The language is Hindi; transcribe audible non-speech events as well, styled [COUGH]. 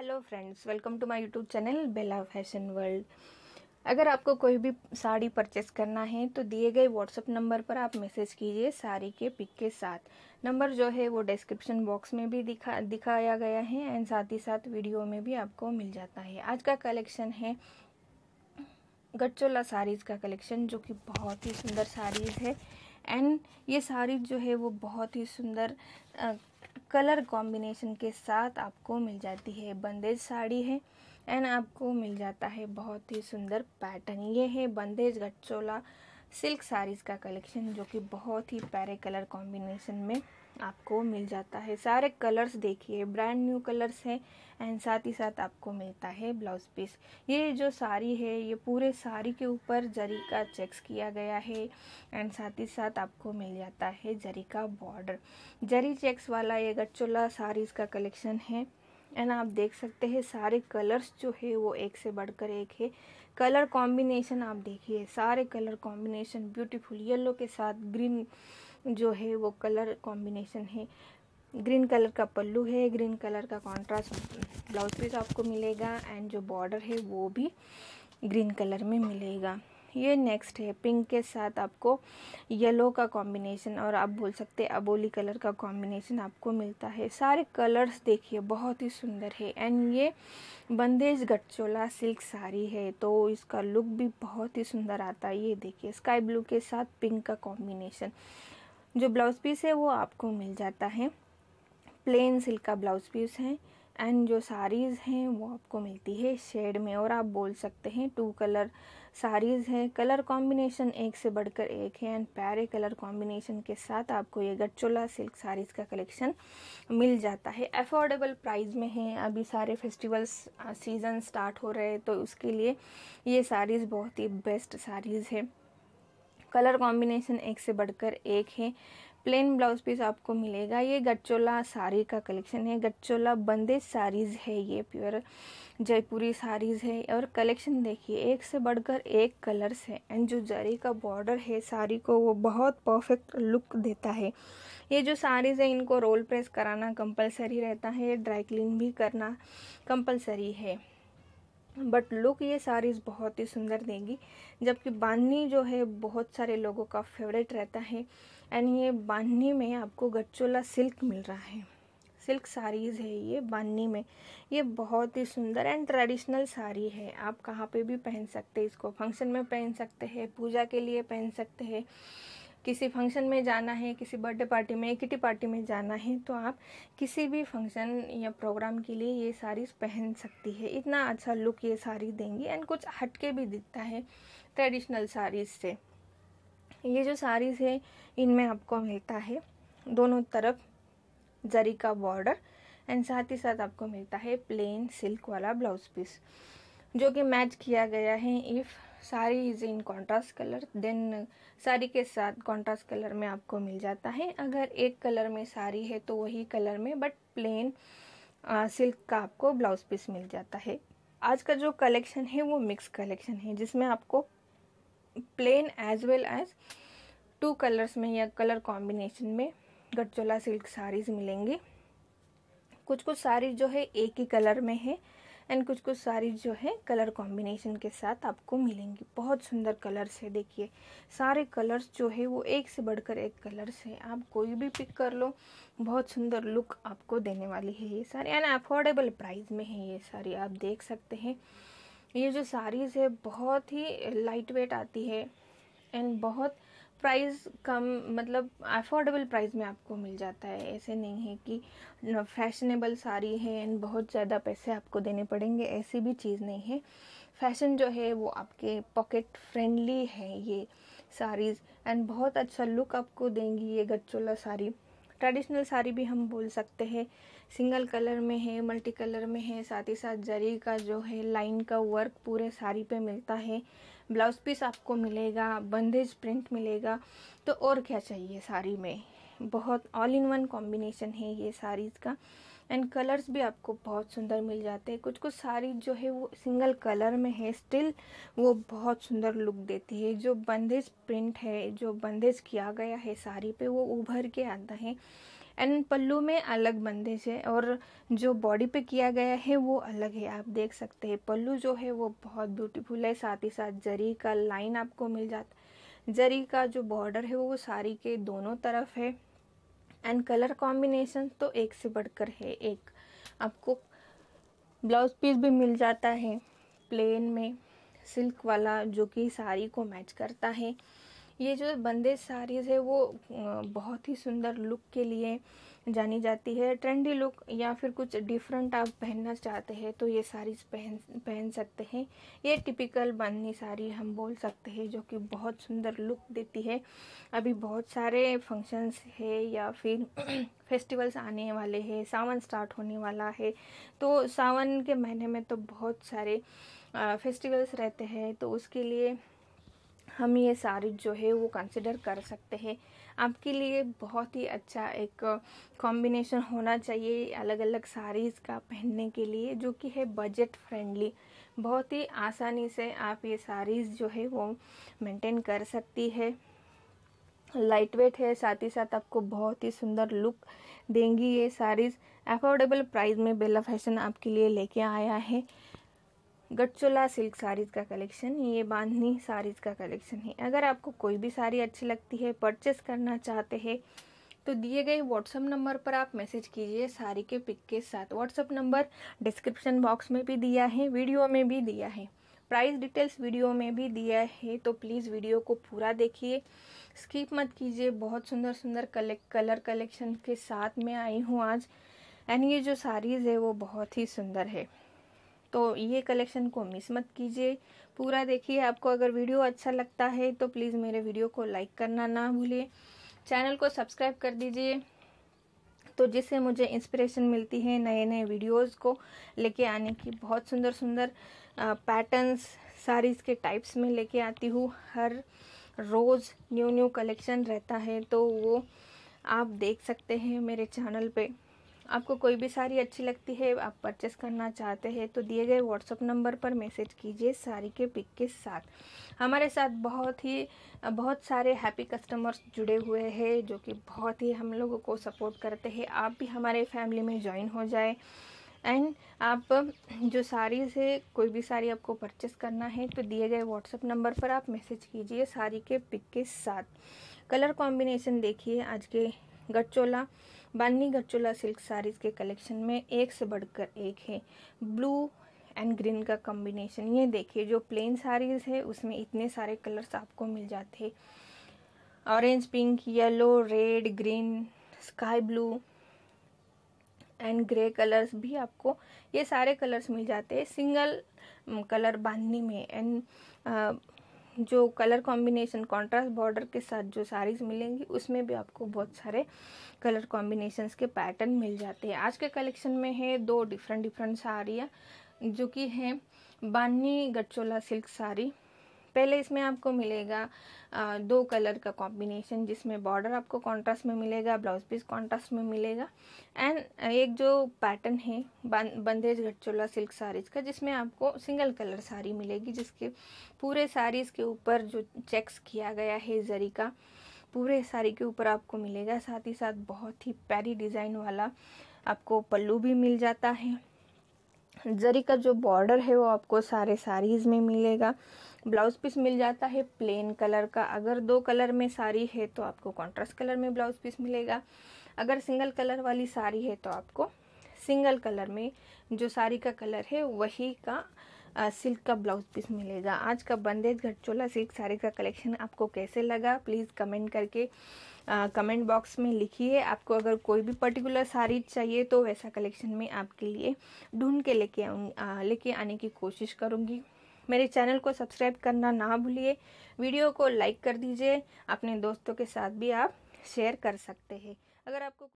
Hello friends welcome to my YouTube channel Bela fashion world अगर आपको कोई भी साड़ी परचेस करना है तो दिए गए व्हाट्सएप नंबर पर आप मैसेज कीजिए साड़ी के पिक के साथ। नंबर जो है, वो डिस्क्रिप्शन बॉक्स में भी दिखा, दिखाया गया है एंड साथ ही साथ वीडियो में भी आपको मिल जाता है। आज का कलेक्शन है गटचोला साड़ीज़ का कलेक्शन जो कि बहुत ही सुंदर साड़ीज़ है। एंड ये साड़ी जो है, वो बहुत ही सुंदर कलर कॉम्बिनेशन के साथ आपको मिल जाती है। बंदेज साड़ी है, एंड आपको मिल जाता है बहुत ही सुंदर पैटर्न। ये है बंदेज गटचोला सिल्क साड़ीज़ का कलेक्शन, जो कि बहुत ही प्यारे कलर कॉम्बिनेशन में आपको मिल जाता है। सारे कलर्स देखिए ब्रांड न्यू कलर्स हैं एंड साथ ही साथ आपको मिलता है ब्लाउज पीस ये जो साड़ी है, ये पूरे साड़ी के ऊपर जरी का चेक्स किया गया है एंड साथ ही साथ आपको मिल जाता है जरी का बॉर्डर जरी चेक्स वाला ये गटचोला साड़ीज़ का कलेक्शन है एंड आप देख सकते हैं सारे कलर्स जो है वो एक से बढ़कर एक है। कलर कॉम्बिनेशन आप देखिए, सारे कलर कॉम्बिनेशन ब्यूटीफुल येलो के साथ ग्रीन जो है वो कलर कॉम्बिनेशन है। ग्रीन कलर का पल्लू है ग्रीन कलर का कॉन्ट्रास्ट ब्लाउज पीस आपको मिलेगा एंड जो बॉर्डर है वो भी ग्रीन कलर में मिलेगा। ये नेक्स्ट है पिंक के साथ आपको येलो का कॉम्बिनेशन और आप बोल सकते हैं अबोली कलर का कॉम्बिनेशन आपको मिलता है। सारे कलर्स देखिए, बहुत ही सुंदर है। एंड ये बंदेज गटचोला सिल्क साड़ी है तो इसका लुक भी बहुत ही सुंदर आता है। ये देखिए स्काई ब्लू के साथ पिंक का कॉम्बिनेशन जो ब्लाउज पीस है वो आपको मिल जाता है। प्लेन सिल्क का ब्लाउज पीस है एंड जो साड़ीज़ हैं वो आपको मिलती है शेड में और आप बोल सकते हैं टू कलर साड़ीज़ है। कलर कॉम्बिनेशन एक से बढ़कर एक है एंड प्यारे कलर कॉम्बिनेशन के साथ आपको ये गटचोला सिल्क साड़ीज़ का कलेक्शन मिल जाता है। अफोर्डेबल प्राइस में है। अभी सारे फेस्टिवल्स सीज़न स्टार्ट हो रहे हैं तो उसके लिए ये साड़ीज़ बहुत ही बेस्ट साड़ीज़ है। कलर कॉम्बिनेशन एक से बढ़कर एक है। प्लेन ब्लाउज पीस आपको मिलेगा। ये गटचोला साड़ी का कलेक्शन है। गटचोला बंदेज साड़ीज़ है ये प्योर जयपुरी साड़ीज़ है और कलेक्शन देखिए, एक से बढ़कर एक कलर्स है। एंड जो जरी का बॉर्डर है साड़ी को, वो बहुत परफेक्ट लुक देता है। ये जो साड़ीज़ है, इनको रोल प्रेस कराना कंपलसरी रहता है। ड्राई क्लीन भी करना कंपलसरी है। बट लुक ये साड़ीज़ बहुत ही सुंदर देगी। जबकि बांधनी जो है, बहुत सारे लोगों का फेवरेट रहता है। एंड ये बांधनी में आपको गच्चोला सिल्क मिल रहा है। सिल्क साड़ीज़ है ये बांधनी में। ये बहुत ही सुंदर एंड ट्रेडिशनल साड़ी है। आप कहाँ पे भी पहन सकते हैं, इसको फ़ंक्शन में पहन सकते हैं, पूजा के लिए पहन सकते हैं। किसी फ़ंक्शन में जाना है, किसी बर्थडे पार्टी में किटी पार्टी में जाना है तो आप किसी भी फ़ंक्शन या प्रोग्राम के लिए ये साड़ीज़ पहन सकती है। इतना अच्छा लुक ये साड़ी देंगी एंड कुछ हटके भी दिखता है ट्रेडिशनल साड़ीज़ से। ये जो साड़ीज़ है, इनमें आपको मिलता है दोनों तरफ़ जरी का बॉर्डर एंड साथ ही साथ आपको मिलता है प्लेन सिल्क वाला ब्लाउज पीस, जो कि मैच किया गया है if sari is in contrast colour then sari के साथ कॉन्ट्रास्ट कलर में आपको मिल जाता है। अगर एक कलर में साड़ी है तो वही कलर में बट प्लेन सिल्क का आपको ब्लाउज पीस मिल जाता है। आज का जो कलेक्शन है, वो मिक्स कलेक्शन है, जिसमें आपको plain as well as two colours में या कलर कॉम्बिनेशन में गटचोला सिल्क साड़ीज़ मिलेंगी। कुछ कुछ साड़ी जो है, एक ही कलर में है। एंड कुछ कुछ साड़ी जो है कलर कॉम्बिनेशन के साथ आपको मिलेंगी। बहुत सुंदर कलर्स है, देखिए। सारे कलर्स जो है वो एक से बढ़कर एक कलर्स है। आप कोई भी पिक कर लो, बहुत सुंदर लुक आपको देने वाली है ये सारी। एंड अफोर्डेबल प्राइस में है ये सारी, आप देख सकते हैं। ये जो साड़ीज़ है, बहुत ही लाइट वेट आती है। एंड बहुत प्राइस कम मतलब अफोर्डेबल प्राइस में आपको मिल जाता है। ऐसे नहीं है कि फैशनेबल साड़ी है एंड बहुत ज़्यादा पैसे आपको देने पड़ेंगे, ऐसी भी चीज़ नहीं है। फ़ैशन जो है, वो आपके पॉकेट फ्रेंडली है ये साड़ीज़ एंड बहुत अच्छा लुक आपको देंगी ये गच्चोला साड़ी। ट्रेडिशनल साड़ी भी हम बोल सकते हैं सिंगल कलर में है मल्टी कलर में है, साथ ही साथ जरी का जो है लाइन का वर्क पूरे साड़ी पे मिलता है। ब्लाउज पीस आपको मिलेगा बंदेज प्रिंट मिलेगा तो और क्या चाहिए साड़ी में? बहुत ऑल इन वन कॉम्बिनेशन है ये साड़ीज़ का। एंड कलर्स भी आपको बहुत सुंदर मिल जाते हैं। कुछ कुछ साड़ी जो है वो सिंगल कलर में है स्टिल वो बहुत सुंदर लुक देती है। जो बंदेज प्रिंट है, जो बंदेज किया गया है साड़ी पे, वो उभर के आता है। एंड पल्लू में अलग बंदेज है और जो बॉडी पे किया गया है वो अलग है, आप देख सकते हैं। पल्लू जो है वो बहुत ब्यूटीफुल है, साथ ही साथ जरी का लाइन आपको मिल जाता जरी का जो बॉर्डर है वो साड़ी के दोनों तरफ़ है एंड कलर कॉम्बिनेशन तो एक से बढ़कर है, एक आपको ब्लाउज पीस भी मिल जाता है, प्लेन में सिल्क वाला जो कि साड़ी को मैच करता है। ये जो बंदेज साड़ीज़ है वो बहुत ही सुंदर लुक के लिए जानी जाती है। ट्रेंडी लुक या फिर कुछ डिफरेंट आप पहनना चाहते हैं तो ये साड़ीज पहन पहन सकते हैं। ये टिपिकल बंदी साड़ी हम बोल सकते हैं, जो कि बहुत सुंदर लुक देती है। अभी बहुत सारे फ़ंक्शंस है या फिर [CLEARS THROAT] फेस्टिवल्स आने वाले हैं, सावन स्टार्ट होने वाला है तो सावन के महीने में तो बहुत सारे फेस्टिवल्स रहते हैं तो उसके लिए हम ये साड़ी जो है वो कंसिडर कर सकते हैं। आपके लिए बहुत ही अच्छा एक कॉम्बिनेशन होना चाहिए अलग अलग साड़ीज़ का पहनने के लिए, जो कि है बजट फ्रेंडली बहुत ही आसानी से आप ये साड़ीज़ जो है वो मेंटेन कर सकती है। लाइट वेट है, साथ ही साथ आपको बहुत ही सुंदर लुक देंगी ये साड़ीज़। अफोर्डेबल प्राइस में बेला फ़ैशन आपके लिए लेके आया है। गटचोला सिल्क साड़ीज़ का कलेक्शन, ये बांधनी साड़ीज़ का कलेक्शन है। अगर आपको कोई भी साड़ी अच्छी लगती है परचेस करना चाहते हैं तो दिए गए व्हाट्सअप नंबर पर आप मैसेज कीजिए साड़ी के पिक के साथ। व्हाट्सअप नंबर डिस्क्रिप्शन बॉक्स में भी दिया है वीडियो में भी दिया है। प्राइस डिटेल्स वीडियो में भी दिया है तो प्लीज़ वीडियो को पूरा देखिए। स्किप मत कीजिए, बहुत सुंदर सुंदर कलेक्ट कलर कलेक्शन के साथ में आई हूँ आज। एंड ये जो साड़ीज़ है, वो बहुत ही सुंदर है। तो ये कलेक्शन को मिस मत कीजिए। पूरा देखिए, आपको अगर वीडियो अच्छा लगता है तो प्लीज़ मेरे वीडियो को लाइक करना ना भूलिए। चैनल को सब्सक्राइब कर दीजिए। तो जिससे मुझे इंस्पिरेशन मिलती है नए नए वीडियोस को लेके आने की, बहुत सुंदर सुंदर पैटर्न्स साड़ीज़ के टाइप्स में लेके आती हूँ। हर रोज़ न्यू न्यू कलेक्शन रहता है तो वो आप देख सकते हैं मेरे चैनल पे। आपको कोई भी साड़ी अच्छी लगती है, आप परचेस करना चाहते हैं तो दिए गए व्हाट्सअप नंबर पर मैसेज कीजिए साड़ी के पिक के साथ। हमारे साथ बहुत ही, बहुत सारे हैप्पी कस्टमर्स जुड़े हुए हैं, जो कि बहुत ही हम लोगों को सपोर्ट करते हैं। आप भी हमारे फैमिली में ज्वाइन हो जाए। एंड आप जो साड़ी से, कोई भी साड़ी आपको परचेस करना है तो दिए गए व्हाट्सअप नंबर पर आप मैसेज कीजिए साड़ी के पिक के साथ। कलर कॉम्बिनेशन देखिए, आज के गटचोला बानी गटचोला सिल्क साड़ीज़ के कलेक्शन में एक से बढ़कर एक है। ब्लू एंड ग्रीन का कॉम्बिनेशन, ये देखिए, जो प्लेन साड़ीज़ है, उसमें इतने सारे कलर्स आपको मिल जाते हैं। Orange, pink, yellow, red, green, sky blue and grey colours भी आपको ये सारे कलर्स मिल जाते हैं। सिंगल कलर बांधनी में एंड जो कलर कॉम्बिनेशन कॉन्ट्रास्ट बॉर्डर के साथ जो साड़ीज़ मिलेंगी, उसमें भी आपको बहुत सारे कलर कॉम्बिनेशंस के पैटर्न मिल जाते हैं। आज के कलेक्शन में है दो डिफरेंट डिफरेंट साड़ियाँ, जो कि हैं बानी गटचोला सिल्क साड़ी पहले इसमें आपको मिलेगा आ, दो कलर का कॉम्बिनेशन जिसमें बॉर्डर आपको कॉन्ट्रास्ट में मिलेगा ब्लाउज पीस कॉन्ट्रास्ट में मिलेगा। एंड एक जो पैटर्न है बंदेज घटचोला सिल्क साड़ीज का जिसमें आपको सिंगल कलर साड़ी मिलेगी जिसके पूरे साड़ीज के ऊपर जो चेक्स किया गया है जरी का पूरे साड़ी के ऊपर आपको मिलेगा। साथ ही साथ बहुत ही प्यारी डिज़ाइन वाला आपको पल्लू भी मिल जाता है। जरी का जो बॉर्डर है वो आपको सारे साड़ीज़ में मिलेगा। ब्लाउज पीस मिल जाता है प्लेन कलर का। अगर दो कलर में साड़ी है तो आपको कॉन्ट्रास्ट कलर में ब्लाउज पीस मिलेगा। अगर सिंगल कलर वाली साड़ी है तो आपको सिंगल कलर में जो साड़ी का कलर है वही का आ, सिल्क का ब्लाउज पीस मिलेगा। आज का बंदेज घटचोला सिल्क साड़ी का कलेक्शन आपको कैसे लगा? प्लीज़ कमेंट करके आ, कमेंट बॉक्स में लिखिए। आपको अगर कोई भी पर्टिकुलर साड़ी चाहिए तो वैसा कलेक्शन में आपके लिए ढूंढ के लेके आऊँ लेके आने की कोशिश करूँगी। मेरे चैनल को सब्सक्राइब करना ना भूलिए। वीडियो को लाइक कर दीजिए। अपने दोस्तों के साथ भी आप शेयर कर सकते हैं। अगर आपको